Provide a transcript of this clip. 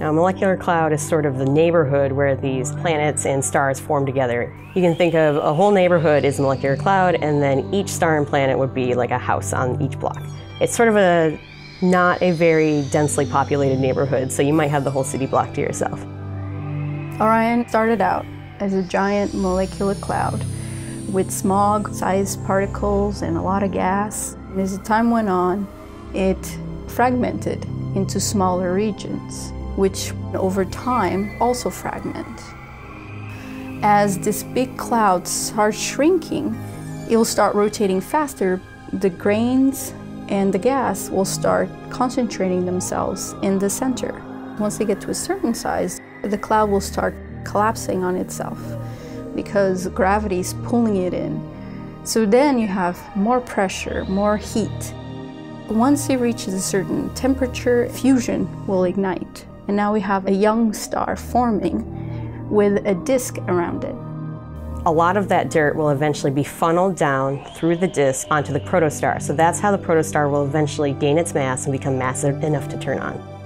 Now, a molecular cloud is sort of the neighborhood where these planets and stars form together. You can think of a whole neighborhood as a molecular cloud, and then each star and planet would be like a house on each block. It's sort of a not a very densely populated neighborhood, so you might have the whole city block to yourself. Orion started out as a giant molecular cloud with smog-sized particles and a lot of gas. And as the time went on, it fragmented into smaller regions, which over time also fragment. As this big cloud starts shrinking, it will start rotating faster. The grains and the gas will start concentrating themselves in the center. Once they get to a certain size, the cloud will start collapsing on itself because gravity is pulling it in. So then you have more pressure, more heat. Once it reaches a certain temperature, fusion will ignite. And now we have a young star forming with a disk around it. A lot of that dirt will eventually be funneled down through the disk onto the protostar. So that's how the protostar will eventually gain its mass and become massive enough to turn on.